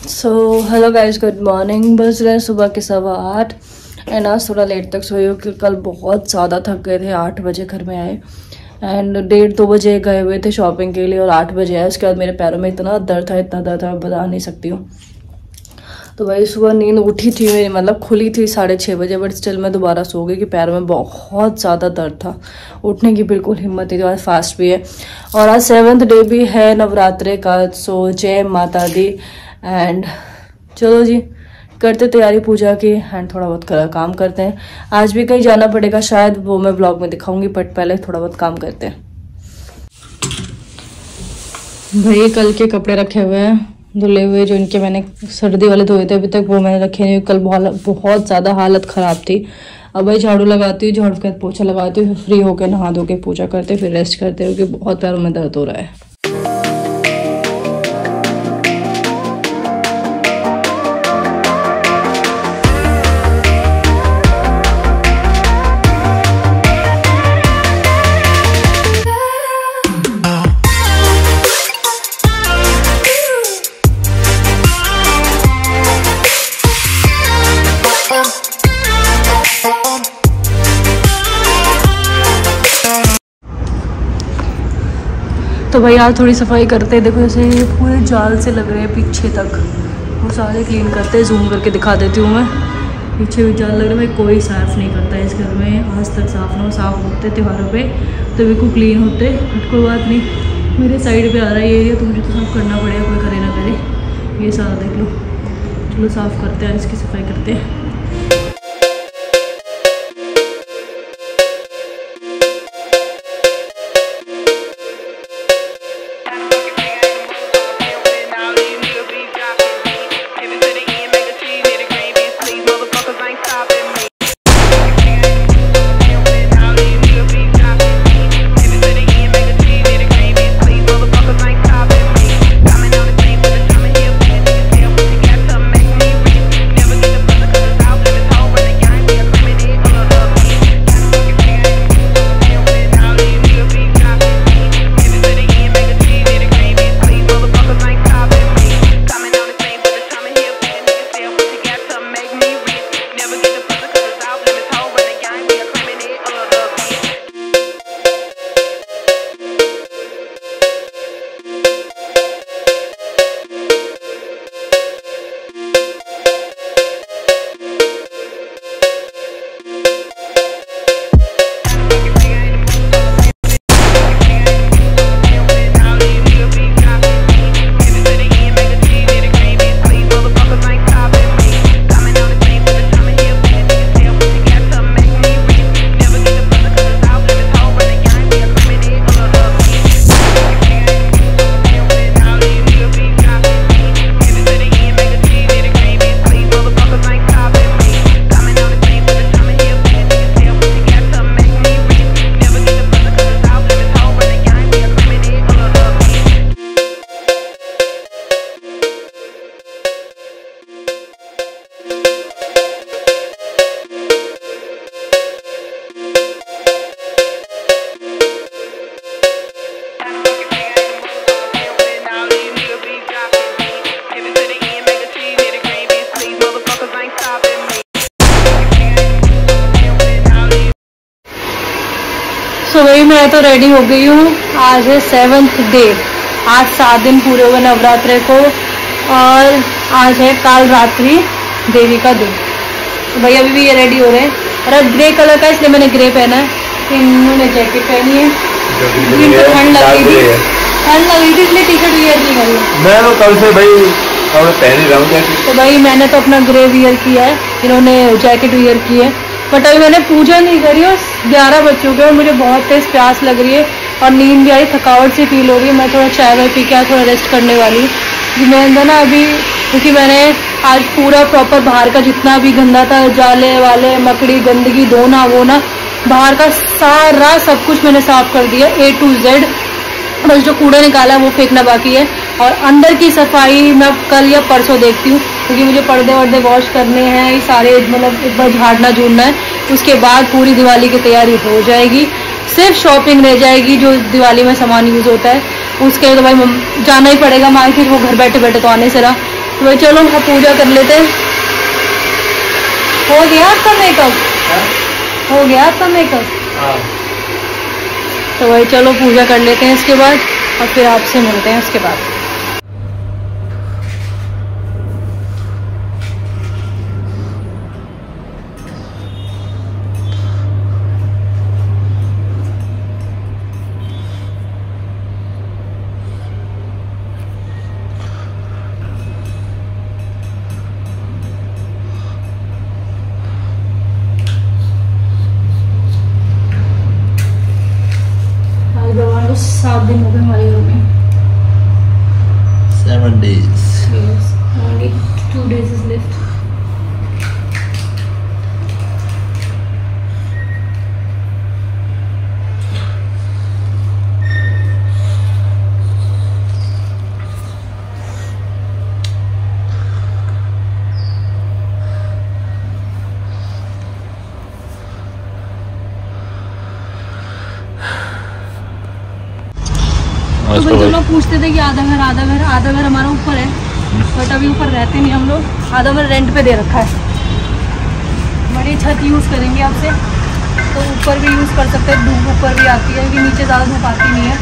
So hello guys good morning बस रहे सुबह के सवा आठ। एंड आज थोड़ा लेट तक सोई हूँ, क्योंकि कल बहुत ज़्यादा थक गए थे। आठ बजे घर में आए। एंड डेढ़ दो बजे गए हुए थे शॉपिंग के लिए और आठ बजे आए। उसके बाद मेरे पैरों में इतना दर्द था, इतना दर्द था, मैं बता नहीं सकती हूँ। तो भाई, सुबह नींद उठी थी मेरी मतलब खुली थी साढ़े छः बजे बट स्टिल मैं दोबारा सो गई कि पैर में बहुत ज़्यादा दर्द था। उठने की बिल्कुल हिम्मत नहीं थी, आज फास्ट भी है। और आज सेवन्थ डे भी है नवरात्रे का सो जय माता दी। एंड चलो जी, करते तैयारी पूजा की एंड थोड़ा बहुत काम करते हैं। आज भी कहीं जाना पड़ेगा, शायद वो मैं ब्लॉग में दिखाऊँगी बट पहले थोड़ा बहुत काम करते हैं। भाई कल के कपड़े रखे हुए हैं धुले हुए, जो इनके मैंने सर्दी वाले धोए थे अभी तक, वो मैंने रखे नहीं, कल बहुत ज़्यादा हालत ख़राब थी। अब भाई झाड़ू लगाती हूँ, झाड़ू के पोछा लगाती हूँ, फिर होकर नहा धो के पूजा करते फिर रेस्ट करते क्योंकि बहुत पैरों में दर्द हो रहा है। भाई आज थोड़ी सफ़ाई करते हैं। देखो, जैसे पूरे जाल से लग रहे हैं पीछे तक। वो सारे क्लीन करते हैं जूम करके दिखा देती हूँ मैं। पीछे भी जाल लग रहा है। भाई, कोई साफ़ नहीं करता है इस घर में। आज तक साफ़ ना साफ़ होते त्योहारों पे तो बिल्कुल क्लीन होते। बट कोई बात नहीं। मेरे साइड पे आ रहा है ये एरिया तो मुझे तो साफ़ करना पड़ेगा, कोई करे ना करे। ये सारा देख लो। चलो, साफ़ करते हैं, इसकी सफ़ाई करते हैं। तो रेडी हो गई हूँ। आज है सेवन्थ डे आज सात दिन पूरे हुए नवरात्रे को और आज है काल रात्रि देवी का दिन। तो भाई अभी भी ये रेडी हो रहे हैं। और अब ग्रे कलर का इसलिए मैंने ग्रे पहना है इन्होंने जैकेट पहनी है। ठंड लग रही थी। ठंड लग रही थी इसलिए टी शर्ट वियर नहीं करी। मैं तो कल से भाई पहन रहा हूँ तो भाई मैंने तो अपना ग्रे वियर किया है। इन्होंने जैकेट वियर की है। बट अभी मैंने पूजा नहीं करी और ग्यारह बज चुके हैं मुझे बहुत तेज प्यास लग रही है और नींद भी आई, थकावट सी फील हो रही है। मैं थोड़ा चाय वाय पी के थोड़ा रेस्ट करने वाली। हूँ मैं ना अभी, क्योंकि मैंने आज पूरा प्रॉपर बाहर का जितना भी गंदा था, जाले वाले, मकड़ी, गंदगी धोना वोना बाहर का सारा सब कुछ मैंने साफ़ कर दिया ए टू जेड बस जो कूड़ा निकाला, वो फेंकना बाकी है। और अंदर की सफ़ाई मैं कल या परसों देखती हूँ। क्योंकि मुझे पर्दे वर्दे वॉश करने हैं ये सारे मतलब एक बार झाड़ना झूड़ना है उसके बाद पूरी दिवाली की तैयारी हो जाएगी। सिर्फ़ शॉपिंग रह जाएगी जो दिवाली में सामान यूज़ होता है। उसके लिए तो भाई जाना ही पड़ेगा मार्केट वो घर बैठे बैठे तो आने से रहा तो भाई चलो हम पूजा कर लेते हैं। हो गया आपका मेकअप हो। गया आपका मेकअप तो भाई चलो पूजा कर लेते हैं इसके बाद और फिर आपसे मिलते हैं उसके बाद आज भगवान को सात दिन हो गए हमारे घर में seven days Yes, only two days is left. तो भाई दोनों पूछते थे कि आधा घर आधा घर आधा घर हमारा ऊपर है। बट अभी ऊपर रहते नहीं हम लोग। आधा घर रेंट पे दे रखा है। बड़ी छत यूज़ करेंगे आपसे। तो ऊपर भी यूज़ कर सकते हैं। धूप ऊपर भी आती है, क्योंकि नीचे ज़्यादा धूप आती नहीं है।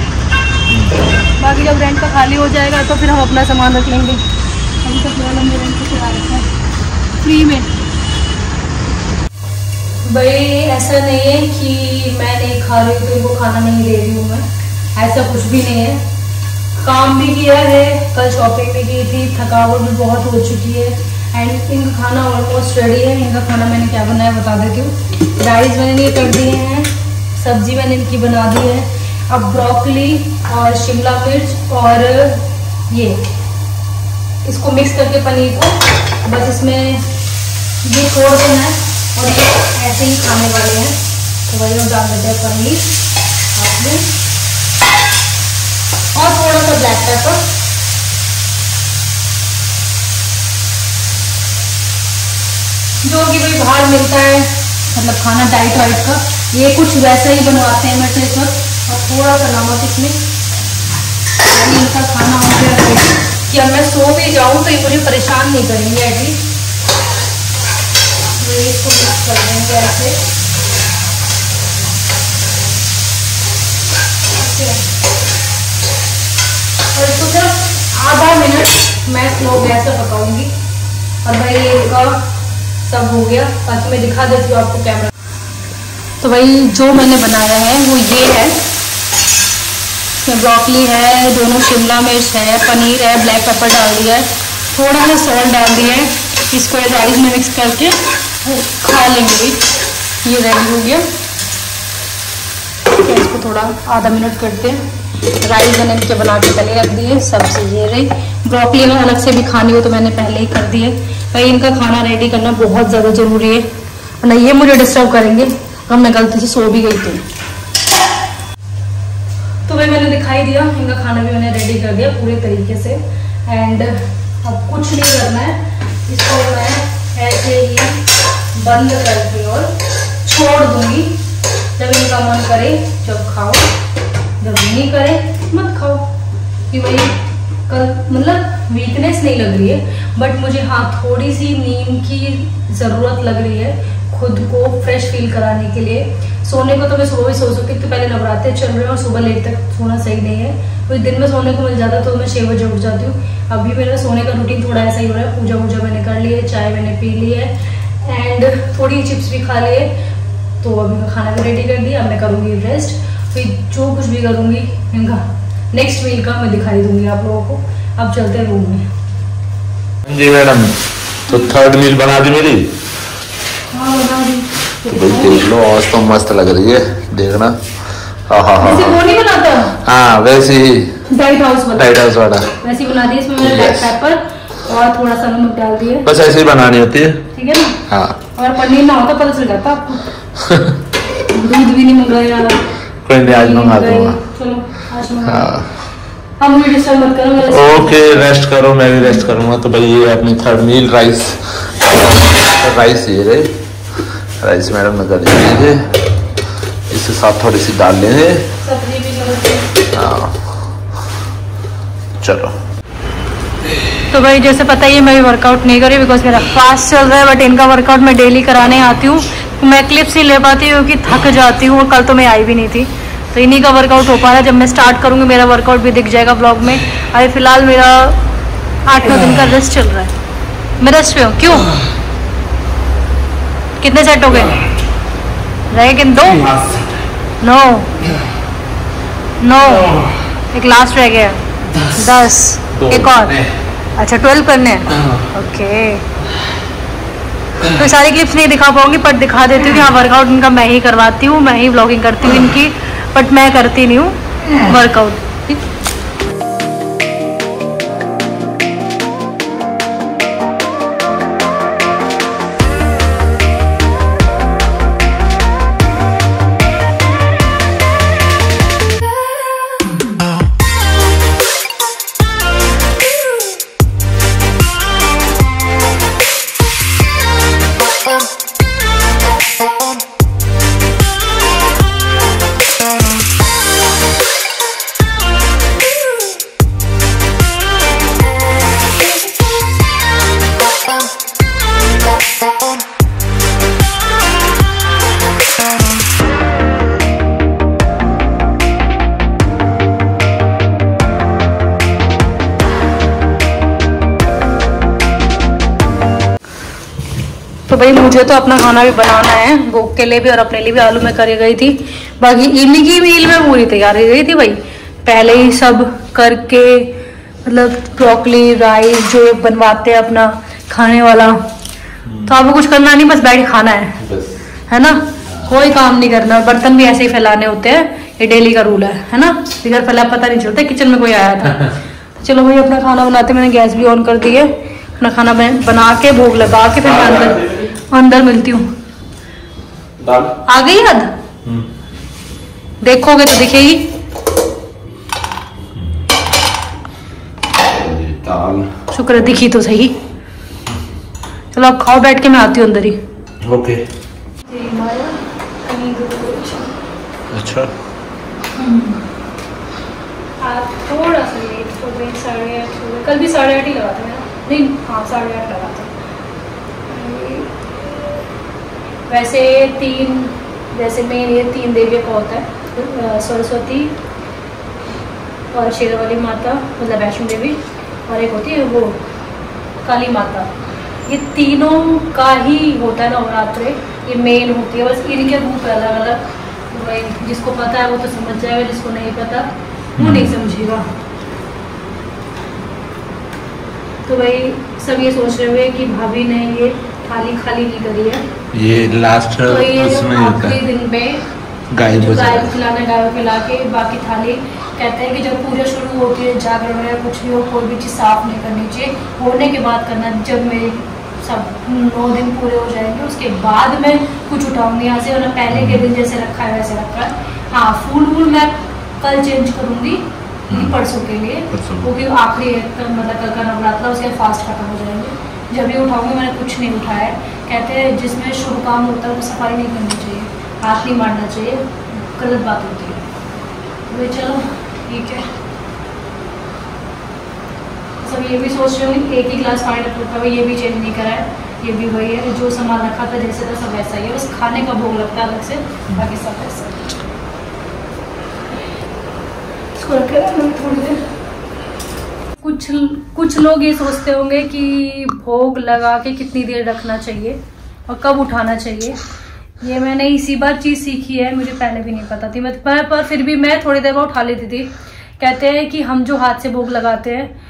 बाकी जब रेंट का खाली हो जाएगा तो फिर हम अपना सामान रख लेंगे। अभी तो फ़िलहाल हमने रेंट पे चला रखा है। फ्री में। भाई, ऐसा नहीं है कि मैं नहीं खा रही हूँ तो इनको खाना नहीं दे रही हूँ मैं। ऐसा कुछ भी नहीं है। काम भी किया है। कल शॉपिंग भी की थी। थकावट भी बहुत हो चुकी है। एंड इनका खाना ऑलमोस्ट रेडी है। इनका खाना मैंने क्या बनाया बता देती हूँ। राइस मैंने ये कर दिए हैं। सब्ज़ी मैंने इनकी बना दी है। अब ब्रोकली और शिमला मिर्च और ये। इसको मिक्स करके पनीर को। बस इसमें ये छोड़ देना है। और ये ऐसे ही खाने वाले हैं। तो वही हम डाल देते हैं पनीर आपने थोड़ा सा ब्लैक पेपर। जो कि भाई बाहर मिलता है मतलब खाना डाइट वाइट का। ये कुछ वैसा ही बनवाते हैं मेरे से वक्त और थोड़ा सा नमक इसमें। इनका खाना हो गया कि अब मैं सो भी जाऊँ तो ये मुझे परेशान नहीं करेंगे एटलीस्ट तो इसको मिक्स कर देंगे ऐसे। सिर्फ़ आधा मिनट, मैं स्लो गैस पर पकाऊँगी। और भाई, ये इनका सब हो गया। ताकि मैं दिखा देती हूँ आपको कैमरा तो भाई, जो मैंने बनाया है, वो ये है। इसमें ब्रोकली है, दोनों शिमला मिर्च है, पनीर है ब्लैक पेपर डाल दिया है। थोड़ा सा सॉल्ट डाल दिया है इसको राइस में मिक्स करके खा लेंगे भाई। ये रेडी हो गया। इसको थोड़ा आधा मिनट करते हैं। राइस मैंने इनके बना के पहले रख दिए सब्ज़ी ये रही। ब्रोकली अगर अलग से भी खानी हो तो मैंने पहले ही कर दी है भाई, इनका खाना रेडी करना बहुत ज़्यादा ज़रूरी है। वरना ये मुझे डिस्टर्ब करेंगे। और मैं गलती से सो भी गई थी। तो भाई, मैंने दिखाई दिया, इनका खाना भी मैंने रेडी कर दिया पूरे तरीके से। एंड अब कुछ नहीं करना है। इसको मैं ऐसे ही बंद करके और छोड़ दूँगी। जब इनका मन करे, जब खाओ। जब नहीं करे, मत खाओ। कि भाई, कल मतलब वीकनेस नहीं लग रही है बट मुझे हाँ थोड़ी सी नींद की ज़रूरत लग रही है खुद को फ्रेश फील कराने के लिए। सोने को तो मैं सुबह भी सो सकती थी पहले नवरात्रे चल रहे हैं और सुबह लेट तक सोना सही नहीं है। कोई दिन में सोने को मिल जाता तो मैं छः बजे उठ जाती हूँ। अभी मेरा सोने का रूटीन थोड़ा ऐसा ही हो रहा है पूजा वूजा मैंने कर ली है, चाय मैंने पी ली है एंड थोड़ी चिप्स भी खा लिए तो अभी मैं खाना भी रेडी कर दिया, अब मैं करूँगी रेस्ट फिर जो कुछ भी करूँगी इनका नेक्स्ट वीक का मैं दिखाई दूँगी आप लोगों को। अब चलते हैं रूम में। जी मैडम तो थर्ड मील बना दी मेरी? हाँ बना दी। तो देख लो आज तो मस्त लग रही है देखना। हाँ हाँ हाँ। वैसे हाँ वो नहीं बनाता? हाँ वैसे ही। डाइट हाउस वाला। टाइट हाउस वाला। वैसे ही बना दी इसमें मैंने ब्लैक पेपर और थोड़ा सा नमक डाल दिए बस ऐसे ही बनानी होती है। ठीक है ना? हाँ। और पनीर ना होता पता चल जाता आपको। दूध भी नहीं मंगाया। कोई नहीं आज मंगा दूँगा। चलो आज मंगा हाँ। ओके रेस्ट करो मैं भी रेस्ट करूँगा। तो भाई ये अपनी थर्ड मील राइस राइस ये रहे राइस मैडम ने कर दीजिए इसके साथ थोड़ी सी डाल लेंगे हाँ। चलो। तो भाई जैसे पता ही है मैं भी वर्कआउट नहीं करी बिकॉज़ मेरा फास्ट चल रहा है बट इनका वर्कआउट मैं डेली कराने आती हूँ। मैं क्लिप्स ही ले पाती हूँ क्योंकि थक जाती हूँ और कल तो मैं आई भी नहीं थी। तो इन्हीं का वर्कआउट हो पा रहा है। जब मैं स्टार्ट करूँगी मेरा वर्कआउट भी दिख जाएगा ब्लॉग में। अभी फ़िलहाल मेरा आठ नौ दिन का रेस्ट चल रहा है। मैं रेस्ट पे हूँ। क्यों? कितने सेट हो गए? रहे किन दो? नो। नो। एक लास्ट रह गया। दस। दो। एक और। अच्छा ट्वेल्व करने हैं। ओके तो सारी क्लिप्स नहीं दिखा पाऊँगी बट दिखा देती हूँ कि हाँ वर्कआउट इनका मैं ही करवाती हूँ मैं ही ब्लॉगिंग करती हूँ इनकी बट मैं करती नहीं हूँ वर्कआउट भाई मुझे तो अपना खाना भी बनाना है भूख के लिए भी और अपने लिए भी आलू में करी गई थी। बाकी इनकी मील में पूरी तैयारी गई थी भाई। पहले ही सब करके मतलब ब्रोकली राइस जो बनवाते हैं अपना खाने वाला। तो आपको कुछ करना नहीं बस बैठ खाना है। बस। है ना? कोई काम नहीं करना। बर्तन भी ऐसे ही फैलाने होते हैं ये डेली का रूल है है ना? इधर फैला पता नहीं चलता किचन में कोई आया था। चलो भाई अपना खाना बनाते मैंने गैस भी ऑन कर दी है। अपना खाना बना के भोग लगा के फिर मैं अंदर अंदर मिलती हूँ। आ गई याद? देखोगे तो दिखेगी। शुक्र दिखी तो सही। चलो अब खाओ बैठ के मैं आती हूँ अंदर ही। ओके। अच्छा। थोड़ा सा लेट हो गए साढ़े आठ हो गए। कल भी साढ़े आठ ही लगा था नहीं हाँ साढ़े आठ लगा था वैसे तीन जैसे मेन ये तीन देवियों का होता है। सरस्वती और शेरावाली माता मतलब वैष्णो देवी और एक होती है वो काली माता। ये तीनों का ही होता है नवरात्रे ये मेन होती है। बस इनके रूप अलग अलग तो भाई जिसको पता है वो तो समझ जाएगा जिसको नहीं पता वो नहीं समझेगा। तो भाई सब ये सोच रहे हुए कि भाभी ने ये थाली खाली नहीं करी है। ये लास्ट तो ये उसमें होता है। दिन पे गाय गाय को खिलाना गाय खिला के बाकी थाली कहते हैं कि जब पूजा शुरू होती है जागरण वगैरह कुछ भी हो कोई भी चीज़ साफ़ नहीं करनी चाहिए। होने के बाद करना जब मेरे सब नौ दिन पूरे हो जाएँगे उसके बाद मैं कुछ उठाऊँगी यहाँ से वरना पहले के दिन जैसे रखा है वैसे रखा है। हाँ फूल वूल मैं कल चेंज करूँगी हम्म। परसों के लिए। क्योंकि आखिरी मतलब कल का नवरात्रा उसके फास्ट खत्म हो जाएँगे। जब भी उठाऊँगी, मैंने कुछ नहीं उठाया है। कहते हैं, जिसमें शुभ काम होता है, वो सफ़ाई नहीं करनी चाहिए। हाथ नहीं मारना चाहिए। गलत बात होती है। तो चलो, ठीक है। सब ये भी सोच रहे होंगे एक ही ग्लास पानी रखा हुआ है ये भी चेंज नहीं करा है। ये भी वही है, जो सामान रखा था, जैसे था, सब वैसा ही है। बस खाने का भोग लगता है अलग से, बाकी सब है। रहना थोड़ी देर। कुछ कुछ लोग ये सोचते होंगे कि भोग लगा के कितनी देर रखना चाहिए और कब उठाना चाहिए। ये मैंने इसी बार चीज़ सीखी है मुझे पहले भी नहीं पता थी। बट पर, पर फिर भी मैं थोड़ी देर बाद उठा लेती थी। कहते हैं कि हम जो हाथ से भोग लगाते हैं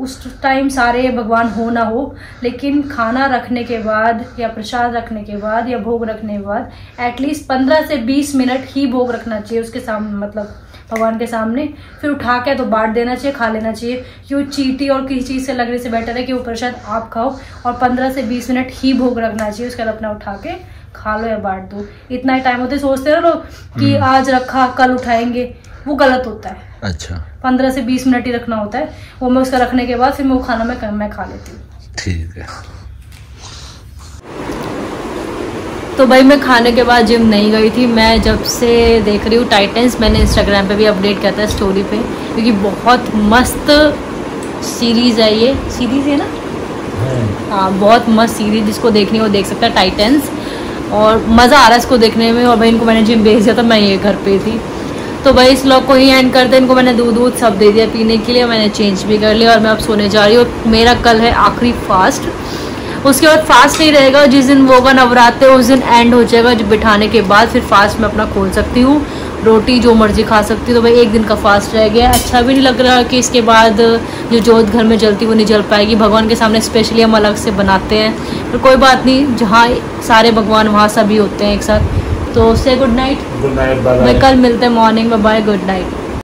उस टाइम सारे भगवान हो ना हो लेकिन खाना रखने के बाद या प्रसाद रखने के बाद या भोग रखने के बाद एटलीस्ट पंद्रह से बीस मिनट ही भोग रखना चाहिए उसके सामने मतलब भगवान के सामने फिर उठा के तो बांट देना चाहिए खा लेना चाहिए। कि वो चीटी और किसी चीज़ से लगने से बेटर है कि वो प्रसाद आप खाओ और पंद्रह से बीस मिनट ही भोग रखना चाहिए उसके बाद अपना उठा के खा लो या बांट दो। इतना ही टाइम होता है सोचते हैं ना लोग कि हम्म। आज रखा कल उठाएँगे वो गलत होता है। अच्छा। पंद्रह से बीस मिनट ही रखना होता है वो मैं उसका रखने के बाद फिर मैं वो खाना मैं मैं खा लेती हूँ। ठीक है। तो भाई मैं खाने के बाद जिम नहीं गई थी। मैं जब से देख रही हूँ टाइटन्स मैंने इंस्टाग्राम पे भी अपडेट किया था स्टोरी पे क्योंकि बहुत मस्त सीरीज़ है ये। सीरीज़ है ना? हाँ। बहुत मस्त सीरीज़ जिसको देखनी हो देख सकता है टाइटेंस और मज़ा आ रहा है इसको देखने में और भाई इनको मैंने जिम भेज दिया था मैं ये घर पे थी। तो भाई इस लोग को ही एंड करते इनको मैंने दूध दूध सब दे दिया पीने के लिए मैंने चेंज भी कर लिया और मैं अब सोने जा रही हूँ। मेरा कल है आखिरी फास्ट उसके बाद फास्ट नहीं रहेगा जिस दिन वो का नवरात्र उस दिन एंड हो जाएगा जो बिठाने के बाद फिर फास्ट मैं अपना खोल सकती हूँ। रोटी जो मर्ज़ी खा सकती हूँ तो भाई एक दिन का फास्ट रह गया। अच्छा भी नहीं लग रहा कि इसके बाद जो जोत घर में जलती वो नहीं जल पाएगी। भगवान के सामने स्पेशली हम अलग से बनाते हैं। पर कोई बात नहीं जहाँ सारे भगवान वहाँ सभी होते हैं एक साथ। तो से गुड नाइट गुड नाइट भाई कल मिलते हैं मॉर्निंग में बाय गुड नाइट